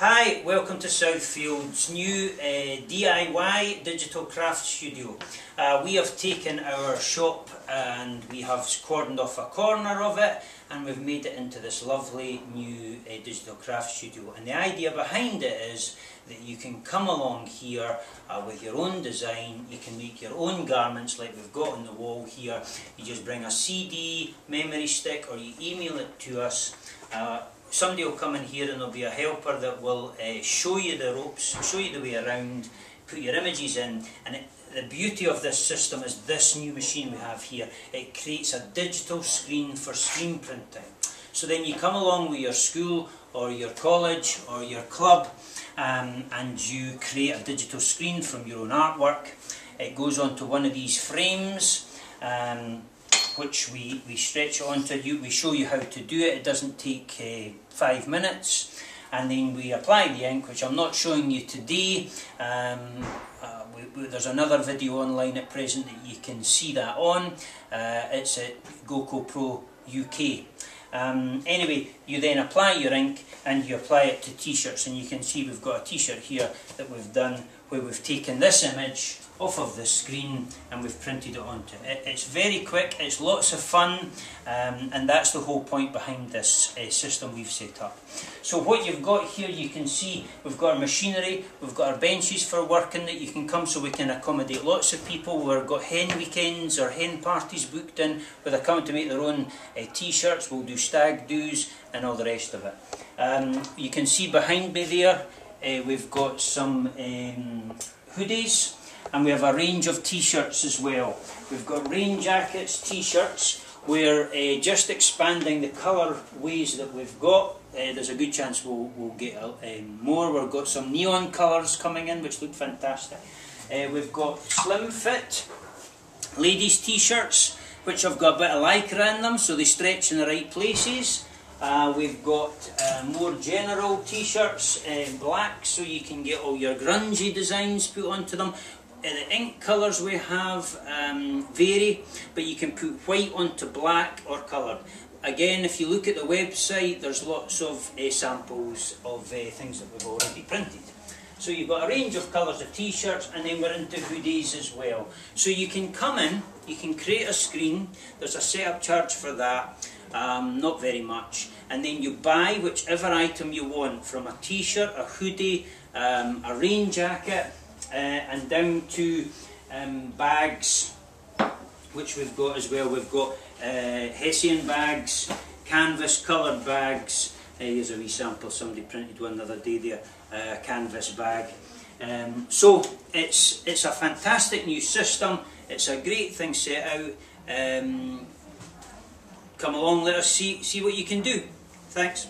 Hi, welcome to Southfield's new uh, DIY digital craft studio. Uh, we have taken our shop and we have cordoned off a corner of it and we've made it into this lovely new uh, digital craft studio. And the idea behind it is that you can come along here uh, with your own design, you can make your own garments like we've got on the wall here. You just bring a CD, memory stick or you email it to us. Somebody will come in here and there'll be a helper that will uh, show you the ropes, show you the way around, put your images in, and it, the beauty of this system is this new machine we have here. It creates a digital screen for screen printing. So then you come along with your school or your college or your club um, and you create a digital screen from your own artwork. It goes onto one of these frames. Um, which we, we stretch onto you. We show you how to do it. It doesn't take uh, five minutes. And then we apply the ink, which I'm not showing you today. Um, uh, we, we, there's another video online at present that you can see that on. Uh, it's at GoccoPro UK. Um, anyway, you then apply your ink and you apply it to t-shirts and you can see we've got a t-shirt here that we've done where we've taken this image off of the screen and we've printed it onto it. It's very quick, it's lots of fun um, and that's the whole point behind this uh, system we've set up. So what you've got here you can see we've got our machinery, we've got our benches for working that you can come so we can accommodate lots of people. We've got hen weekends or hen parties booked in where they come to make their own uh, t-shirts, we'll do stag do's and all the rest of it. Um, you can see behind me there uh, we've got some um, hoodies and we have a range of t-shirts as well. We've got rain jackets, t-shirts. We're uh, just expanding the colour ways that we've got. Uh, there's a good chance we'll, we'll get uh, more. We've got some neon colours coming in which look fantastic. Uh, we've got slim fit ladies t-shirts which have got a bit of lycra in them so they stretch in the right places. Uh, we've got uh, more general t-shirts, uh, black, so you can get all your grungy designs put onto them. The ink colours we have um, vary, but you can put white onto black or coloured. Again, if you look at the website, there's lots of uh, samples of uh, things that we've already printed. So you've got a range of colours of t-shirts and then we're into hoodies as well. So you can come in, you can create a screen, there's a setup charge for that um, not very much. And then you buy whichever item you want, from a t-shirt, a hoodie, um, a rain jacket, uh, and down to um, bags, which we've got as well. We've got uh, Hessian bags, canvas coloured bags. Here's a wee sample, somebody printed one the other day there, uh, canvas bag. Um, so it's it's a fantastic new system. It's a great thing set out. Um, come along, let us see, see what you can do. Thanks.